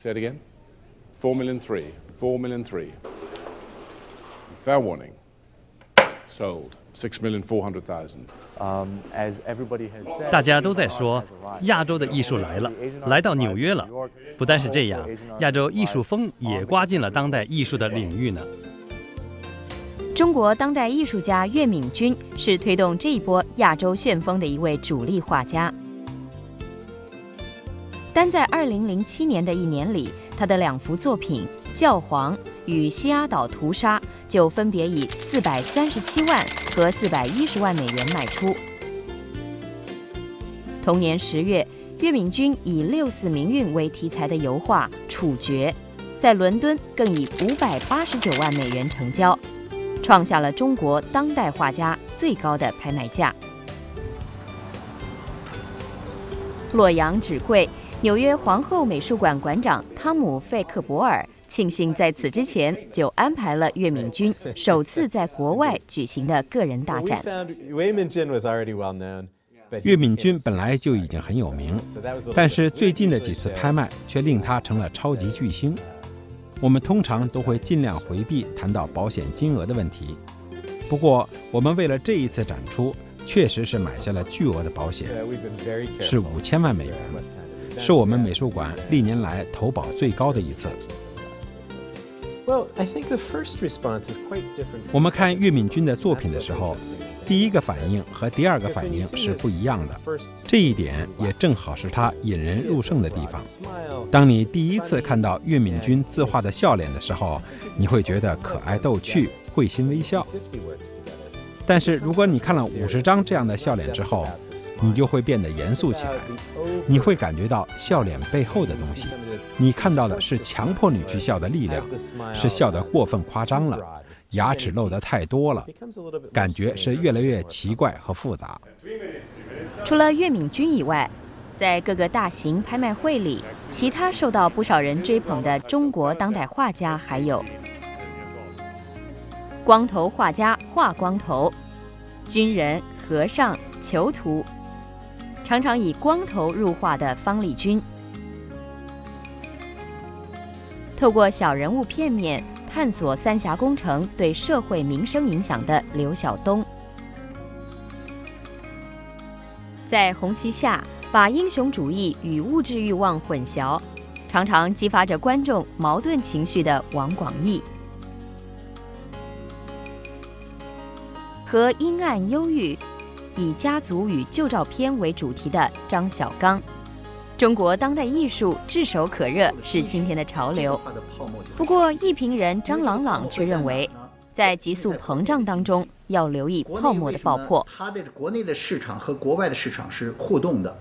Say it again. Four million three. Four million three. Fair warning. Sold. Six million four hundred thousand. As everybody has said. 大家都在说亚洲的艺术来了，来到纽约了。不单是这样，亚洲艺术风也刮进了当代艺术的领域呢。中国当代艺术家岳敏君是推动这一波亚洲旋风的一位主力画家。单在2007年的一年里，他的两幅作品《教皇》与《西雅岛屠杀》就分别以437万和410万美元卖出。同年十月，岳敏君以六四民运为题材的油画《处决》，在伦敦更以589万美元成交。创下了中国当代画家最高的拍卖价。洛阳纸贵，纽约皇后美术馆馆长汤姆·费克伯尔庆幸在此之前就安排了岳敏君首次在国外举行的个人大展。岳敏君本来就已经很有名，但是最近的几次拍卖却令他成了超级巨星。我们通常都会尽量回避谈到保险金额的问题。不过，我们为了这一次展出，确实是买下了巨额的保险，是五千万美元，是我们美术馆历年来投保最高的一次。我们看岳敏君的作品的时候。第一个反应和第二个反应是不一样的，这一点也正好是他引人入胜的地方。当你第一次看到岳敏君自画的笑脸的时候，你会觉得可爱逗趣、会心微笑。但是如果你看了五十张这样的笑脸之后，你就会变得严肃起来，你会感觉到笑脸背后的东西。你看到的是强迫你去笑的力量，是笑得过分夸张了。牙齿露得太多了，感觉是越来越奇怪和复杂。除了岳敏君以外，在各个大型拍卖会里，其他受到不少人追捧的中国当代画家还有光头画家画光头、军人、和尚、囚徒，常常以光头入画的方力钧，透过小人物片面。探索三峡工程对社会民生影响的刘晓东，在红旗下把英雄主义与物质欲望混淆，常常激发着观众矛盾情绪的王广义，和阴暗忧郁、以家族与旧照片为主题的张小刚。中国当代艺术炙手可热是今天的潮流，不过艺评人张朗朗却认为，在急速膨胀当中要留意泡沫的爆破。它的国内的市场和国外的市场是互动的，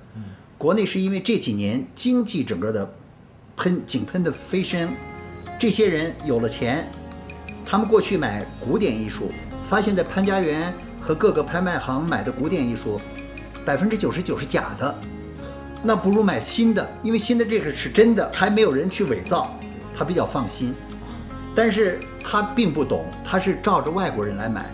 国内是因为这几年经济整个的喷井喷的飞升，这些人有了钱，他们过去买古典艺术，发现在潘家园和各个拍卖行买的古典艺术，百分之九十九是假的。那不如买新的，因为新的这个是真的，还没有人去伪造，他比较放心。但是他并不懂，他是照着外国人来买。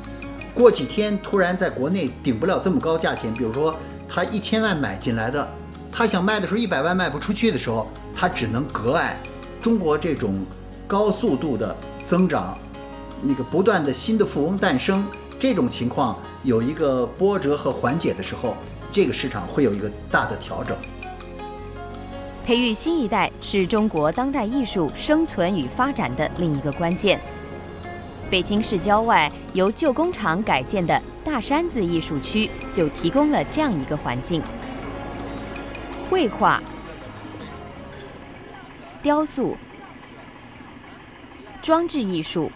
过几天突然在国内顶不了这么高价钱，比如说他一千万买进来的，他想卖的时候一百万卖不出去的时候，他只能割爱。中国这种高速度的增长，那个不断的新的富翁诞生，这种情况有一个波折和缓解的时候，这个市场会有一个大的调整。培育新一代是中国当代艺术生存与发展的另一个关键。北京市郊外由旧工厂改建的大山子艺术区就提供了这样一个环境：绘画、雕塑、装置艺术、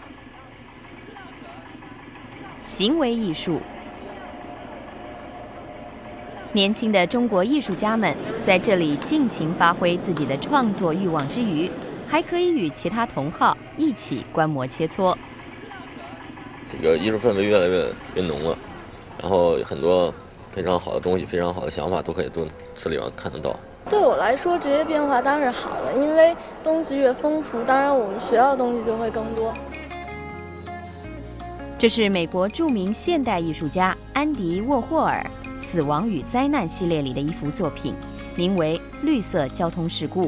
行为艺术。年轻的中国艺术家们在这里尽情发挥自己的创作欲望之余，还可以与其他同好一起观摩切磋。这个艺术氛围越来越越浓了，然后很多非常好的东西、非常好的想法都可以都这里边看得到。对我来说，这些变化当然是好的，因为东西越丰富，当然我们学到的东西就会更多。这是美国著名现代艺术家安迪沃霍尔。《死亡与灾难》系列里的一幅作品，名为《绿色交通事故》。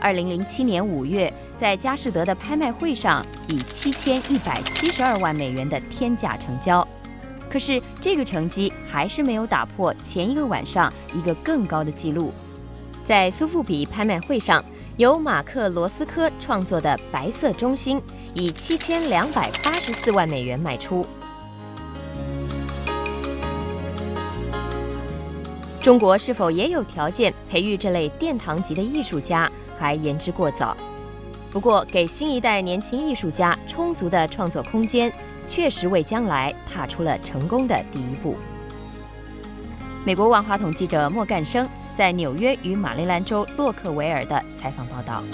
二零零七年五月在佳士得的拍卖会上以七千一百七十二万美元的天价成交。可是这个成绩还是没有打破前一个晚上一个更高的纪录，在苏富比拍卖会上，由马克·罗斯科创作的白色中心以七千两百八十四万美元卖出。中国是否也有条件培育这类殿堂级的艺术家，还言之过早。不过，给新一代年轻艺术家充足的创作空间，确实为将来踏出了成功的第一步。美国万花筒记者莫干生在纽约与马里兰州洛克维尔的采访报道。